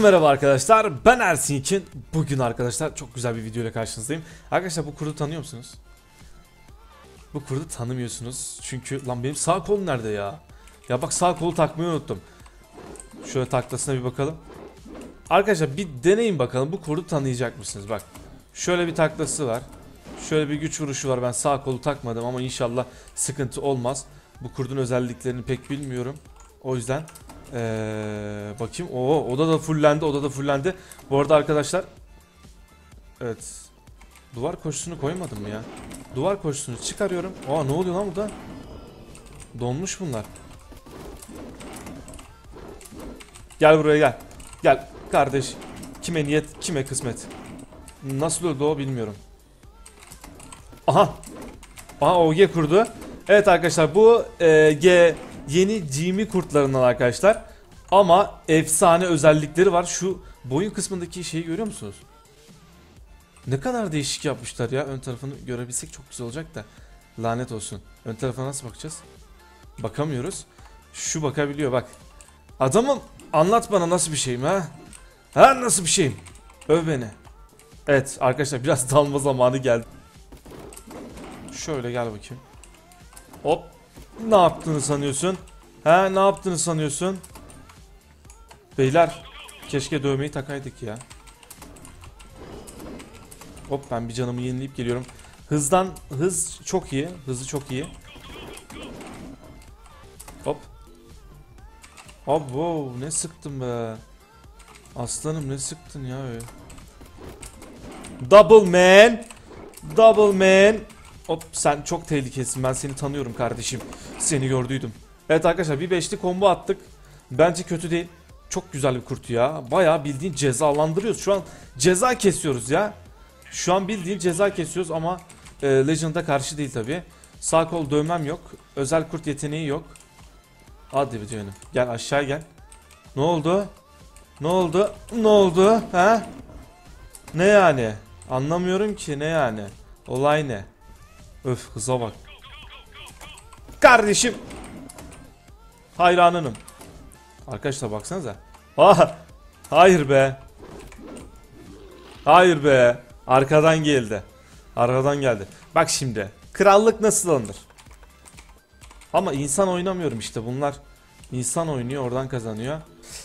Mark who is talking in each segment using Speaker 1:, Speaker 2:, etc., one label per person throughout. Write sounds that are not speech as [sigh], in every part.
Speaker 1: Herkese merhaba arkadaşlar. Ben Ersin için bugün arkadaşlar çok güzel bir video ile karşınızdayım. Arkadaşlar bu kurdu tanıyor musunuz? Bu kurdu tanımıyorsunuz. Çünkü lan benim sağ kolum nerede ya? Ya bak sağ kolu takmayı unuttum. Şöyle taklasına bir bakalım. Arkadaşlar bir deneyin bakalım bu kurdu tanıyacak mısınız? Bak. Şöyle bir taklası var. Şöyle bir güç vuruşu var. Ben sağ kolu takmadım ama inşallah sıkıntı olmaz. Bu kurdun özelliklerini pek bilmiyorum. O yüzden ee, bakayım. Oo, oda da fullendi. Oda da fullendi. Bu arada arkadaşlar Evet. Duvar koşusunu koymadım mı ya? Duvar koşusunu çıkarıyorum. Aa ne oluyor lan burada? Donmuş bunlar. Gel buraya gel. Gel kardeş. Kime niyet, kime kısmet. Nasıl öldü o bilmiyorum. Aha. Aha OG kurdu. Evet arkadaşlar bu e, G yeni Jimmy kurtlarından arkadaşlar. Ama efsane özellikleri var. Şu boyun kısmındaki şeyi görüyor musunuz? Ne kadar değişik yapmışlar ya. Ön tarafını görebilsek çok güzel olacak da. Lanet olsun. Ön tarafa nasıl bakacağız? Bakamıyoruz. Şu bakabiliyor bak. Adamım anlat bana nasıl bir şeyim ha? Ha nasıl bir şeyim? Öv beni. Evet arkadaşlar biraz dalma zamanı geldi. Şöyle gel bakayım. Hop. Ne yaptığını sanıyorsun? Ha ne yaptığını sanıyorsun? Beyler keşke dövmeyi takaydık ya. Hop ben bir canımı yenileyip geliyorum. Hızdan hız çok iyi. Hızı çok iyi. Hop. Wow ne sıktın be. Aslanım ne sıktın ya öyle. Double man. Double man. Hop sen çok tehlikesin. Ben seni tanıyorum kardeşim. Seni gördüydüm. Evet arkadaşlar bir beşli combo attık. Bence kötü değil. Çok güzel bir kurt ya. Bayağı bildiğin cezalandırıyoruz. Şu an ceza kesiyoruz ya. Şu an bildiğin ceza kesiyoruz ama e, Legend'a karşı değil tabi. Sağ kol dövmem yok. Özel kurt yeteneği yok. Hadi bir canım. Gel aşağı gel. Ne oldu? Ne oldu? Ne oldu? Ha? Ne yani? Anlamıyorum ki ne yani? Olay ne? Öf kıza bak. Kardeşim. Hayranınım. Arkadaşlar baksanıza. Ah, hayır be. Hayır be. Arkadan geldi. Arkadan geldi. Bak şimdi. Krallık nasıl alınır? Ama insan oynamıyorum işte bunlar. İnsan oynuyor oradan kazanıyor.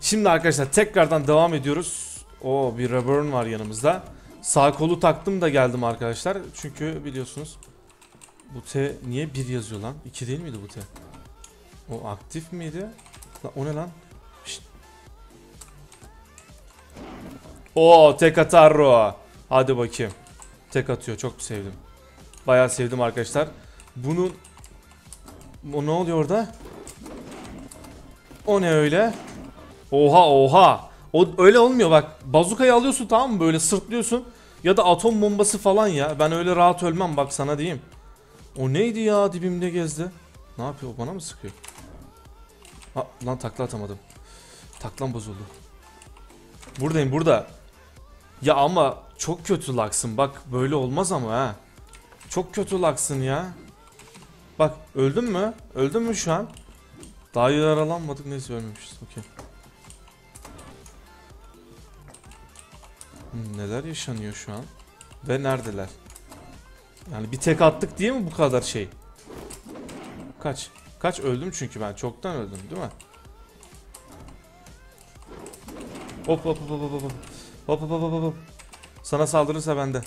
Speaker 1: Şimdi arkadaşlar tekrardan devam ediyoruz. O bir Reburn var yanımızda. Sağ kolu taktım da geldim arkadaşlar. Çünkü biliyorsunuz bu T niye 1 yazıyor lan? 2 değil miydi bu T? O aktif miydi? Lan o ne lan? Oo tek atar o. Hadi bakayım. Tek atıyor çok sevdim. Bayağı sevdim arkadaşlar. Bunun o ne oluyor orada? O ne öyle? Oha oha. O öyle olmuyor bak. Bazukayı alıyorsun tamam mı? Böyle sırtlıyorsun. Ya da atom bombası falan ya. Ben öyle rahat ölmem bak sana diyeyim. O neydi ya dibimde gezdi. Ne yapıyor bana mı sıkıyor? Ha, lan takla atamadım. Taklam bozuldu. Buradayım burada. Ya ama çok kötü laksın bak böyle olmaz ama ha. Çok kötü laksın ya. Bak öldün mü? Öldün mü şu an? Daha yaralanmadık neyse ölmemişiz okey. Hmm, Neler yaşanıyor şu an? Ve neredeler? Yani bir tek attık diye mi bu kadar şey? Kaç? Kaç öldüm çünkü ben çoktan öldüm değil mi? Hop hop hop hop hop hop. Hop hop hop. Sana saldırırsa bende.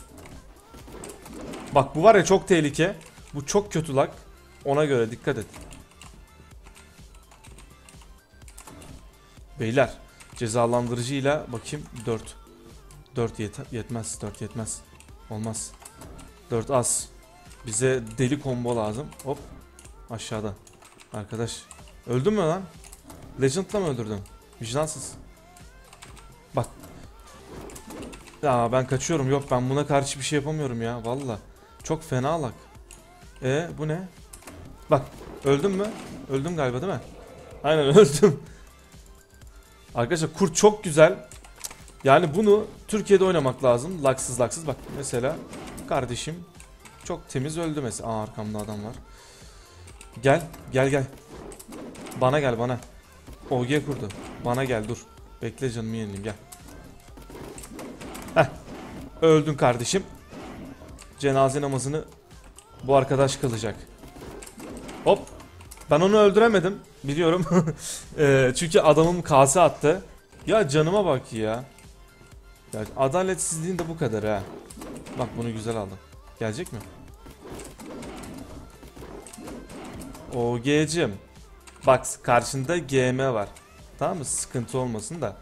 Speaker 1: Bak bu var ya çok tehlike. Bu çok kötü lak. Ona göre dikkat et. Beyler cezalandırıcıyla bakayım 4. 4 yet yetmez 4 yetmez. Olmaz. 4 az. Bize deli combo lazım. Hop. Aşağıda. Arkadaş. Öldün mü lan? Legend'la mı öldürdün? Vicdansız. Ya ben kaçıyorum. Yok ben buna karşı bir şey yapamıyorum ya. Valla. Çok fena lak. E bu ne? Bak. Öldüm mü? Öldüm galiba değil mi? Aynen [laughs] öldüm. Arkadaşlar kurt çok güzel. Yani bunu Türkiye'de oynamak lazım. Laksız laksız. Bak mesela kardeşim çok temiz öldü mesela. Aa arkamda adam var. Gel. Gel gel. Bana gel bana. OG kurdu. Bana gel dur. Bekle canımı yenileyim gel. Öldün kardeşim. Cenaze namazını bu arkadaş kılacak. Hop. Ben onu öldüremedim. Biliyorum. Eee, [laughs] çünkü adamım kase attı. Ya canıma bak ya. ya. Adaletsizliğin de bu kadar ha. Bak bunu güzel aldım. Gelecek mi? OG'cim. Bak karşında GM var. Tamam mı? Sıkıntı olmasın da.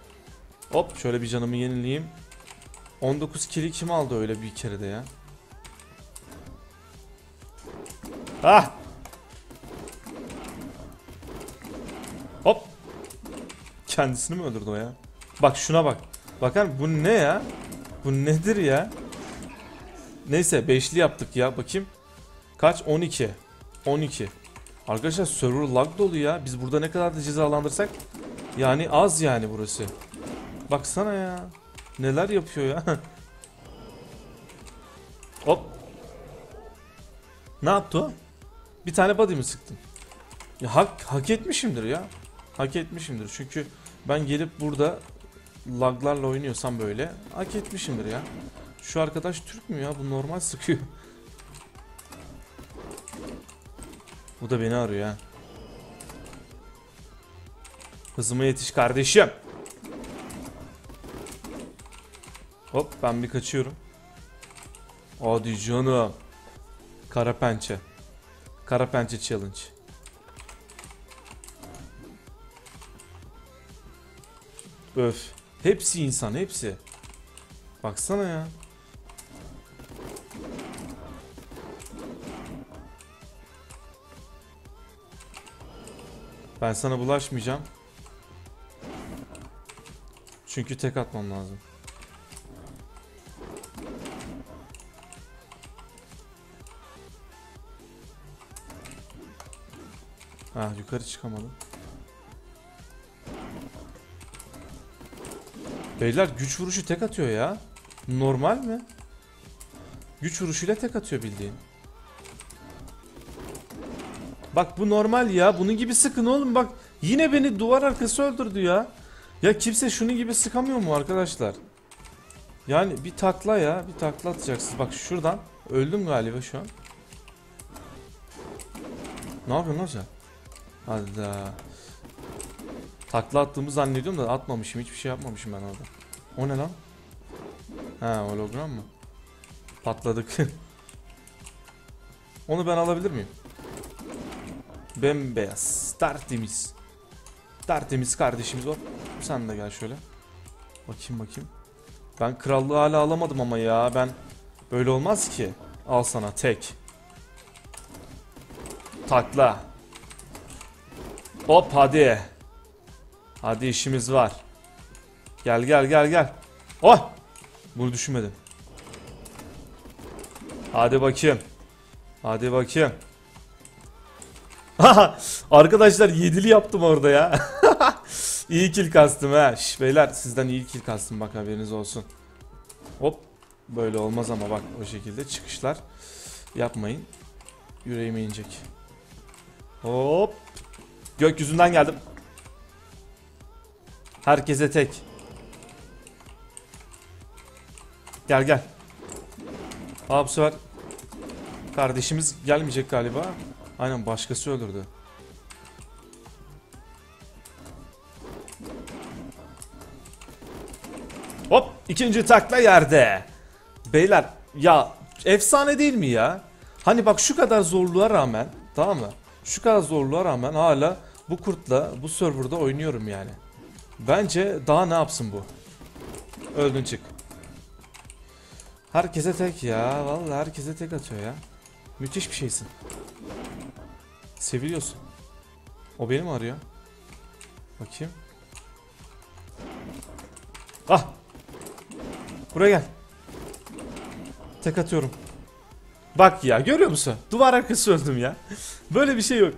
Speaker 1: Hop şöyle bir canımı yenileyim. 19 kili kim aldı öyle bir kere de ya? Ah! Hop! Kendisini mi öldürdü o ya? Bak şuna bak. Bakar bu ne ya? Bu nedir ya? Neyse beşli yaptık ya bakayım. Kaç? 12. 12. Arkadaşlar server lag dolu ya. Biz burada ne kadar da cezalandırsak yani az yani burası. Baksana ya. Neler yapıyor ya. [laughs] Hop. Ne yaptı o? Bir tane body mi sıktın? Ya hak, hak etmişimdir ya. Hak etmişimdir. Çünkü ben gelip burada laglarla oynuyorsam böyle hak etmişimdir ya. Şu arkadaş Türk mü ya? Bu normal sıkıyor. Bu da beni arıyor ha. Hızıma yetiş kardeşim. Hop ben bir kaçıyorum. Hadi canım. Kara pençe. Kara pençe challenge. Öf. Hepsi insan hepsi. Baksana ya. Ben sana bulaşmayacağım. Çünkü tek atmam lazım. Ha yukarı çıkamadım. Beyler güç vuruşu tek atıyor ya. Normal mi? Güç vuruşuyla tek atıyor bildiğin. Bak bu normal ya. Bunun gibi sıkın oğlum bak. Yine beni duvar arkası öldürdü ya. Ya kimse şunun gibi sıkamıyor mu arkadaşlar? Yani bir takla ya. Bir takla atacaksınız. Bak şuradan. Öldüm galiba şu an. Ne yapıyorsun lan? Hadi. Takla attığımı zannediyorum da atmamışım. Hiçbir şey yapmamışım ben orada. O ne lan? Ha hologram mı? Patladık. [laughs] Onu ben alabilir miyim? Bembeyaz. Tertemiz. Tertemiz kardeşimiz o. Sen de gel şöyle. Bakayım bakayım. Ben krallığı hala alamadım ama ya. Ben böyle olmaz ki. Al sana tek. Takla. Hop hadi. Hadi işimiz var. Gel gel gel gel. Oh! Bunu düşünmedim. Hadi bakayım. Hadi bakayım. [laughs] Arkadaşlar yedili yaptım orada ya. [laughs] iyi kill kastım ha. Şş, beyler sizden iyi kill kastım bak haberiniz olsun. Hop. Böyle olmaz ama bak o şekilde çıkışlar yapmayın. Yüreğime inecek. Hop. Gökyüzünden geldim. Herkese tek. Gel gel. Aa bu sefer kardeşimiz gelmeyecek galiba. Aynen başkası öldürdü. Hop ikinci takla yerde. Beyler ya efsane değil mi ya? Hani bak şu kadar zorluğa rağmen tamam mı? Şu kadar zorluğa rağmen hala bu kurtla bu serverda oynuyorum yani. Bence daha ne yapsın bu? Öldün çık. Herkese tek ya. Vallahi herkese tek atıyor ya. Müthiş bir şeysin. Seviliyorsun. O beni mi arıyor? Bakayım. Ah! Buraya gel. Tek atıyorum. Bak ya görüyor musun? Duvar arkası öldüm ya. [laughs] Böyle bir şey yok.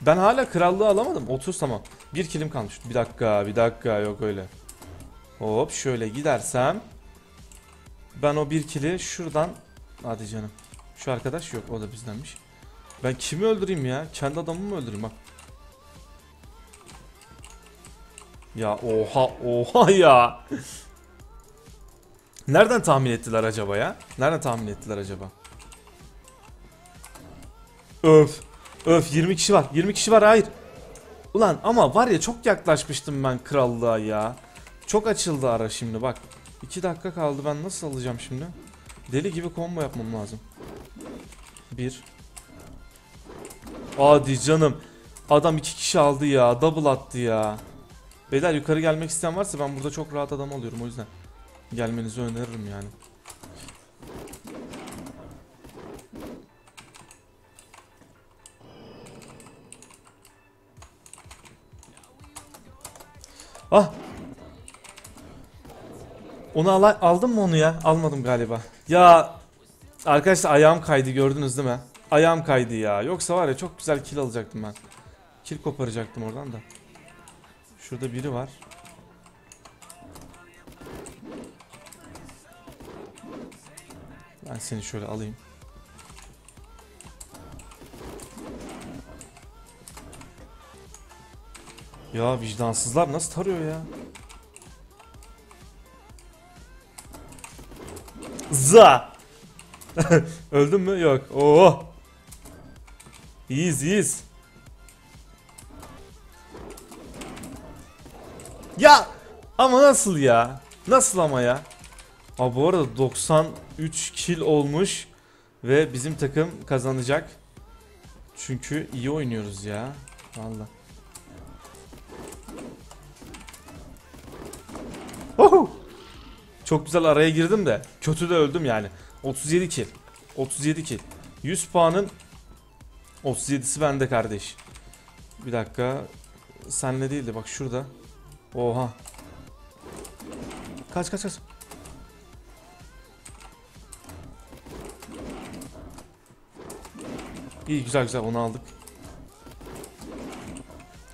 Speaker 1: Ben hala krallığı alamadım. 30 tamam. Bir kilim kalmış. Bir dakika bir dakika yok öyle. Hop şöyle gidersem. Ben o bir kili şuradan. Hadi canım. Şu arkadaş yok o da bizdenmiş. Ben kimi öldüreyim ya? Kendi adamımı mı öldüreyim bak. Ya oha oha ya. Nereden tahmin ettiler acaba ya? Nereden tahmin ettiler acaba? Öf. Öf 20 kişi var. 20 kişi var hayır. Ulan ama var ya çok yaklaşmıştım ben krallığa ya. Çok açıldı ara şimdi bak. 2 dakika kaldı ben nasıl alacağım şimdi? Deli gibi combo yapmam lazım. 1 Hadi canım. Adam iki kişi aldı ya. Double attı ya. Beyler yukarı gelmek isteyen varsa ben burada çok rahat adam alıyorum o yüzden. Gelmenizi öneririm yani. Ah! Onu ala- aldın mı onu ya? Almadım galiba. Ya arkadaşlar ayağım kaydı gördünüz değil mi? Ayağım kaydı ya. Yoksa var ya çok güzel kill alacaktım ben. Kill koparacaktım oradan da. Şurada biri var. Ben seni şöyle alayım. Ya vicdansızlar nasıl tarıyor ya? Za! [laughs] Öldün mü? Yok. Oo. İyiyiz iyiyiz. Ya ama nasıl ya? Nasıl ama ya? Aa, bu arada 93 kill olmuş ve bizim takım kazanacak. Çünkü iyi oynuyoruz ya. Valla. Çok güzel araya girdim de kötü de öldüm yani. 37 kill. 37 kill. 100 puanın 37'si bende kardeş. Bir dakika. Senle değildi bak şurada. Oha. Kaç kaç kaç. İyi güzel güzel onu aldık.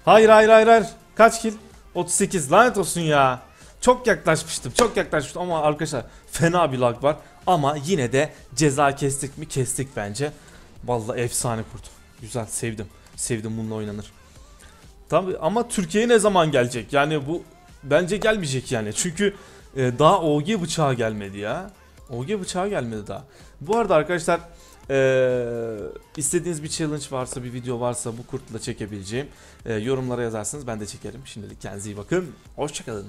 Speaker 1: Hayır hayır hayır hayır. Kaç kill? 38 lanet olsun ya. Çok yaklaşmıştım çok yaklaşmıştım ama arkadaşlar fena bir lag var. Ama yine de ceza kestik mi kestik bence. Vallahi efsane kurt. Güzel sevdim. Sevdim bununla oynanır. Tabii ama Türkiye'ye ne zaman gelecek? Yani bu bence gelmeyecek yani. Çünkü e, daha OG bıçağı gelmedi ya. OG bıçağı gelmedi daha. Bu arada arkadaşlar e, istediğiniz bir challenge varsa bir video varsa bu kurtla çekebileceğim e, yorumlara yazarsınız ben de çekerim. Şimdilik kendinize iyi bakın. Hoşçakalın.